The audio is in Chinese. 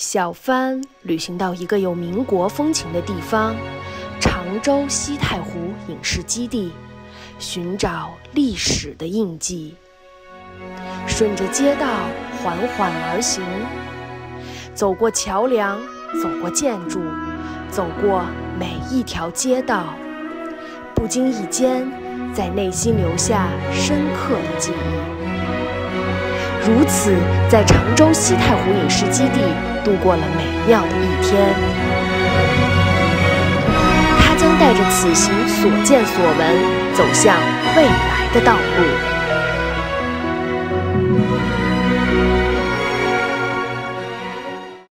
小帆旅行到一个有民国风情的地方——常州西太湖影视基地，寻找历史的印记。顺着街道缓缓而行，走过桥梁，走过建筑，走过每一条街道，不经意间，在内心留下深刻的记忆。如此，在常州西太湖影视基度过了美妙的一天。他将带着此行所见所闻，走向未来的道路。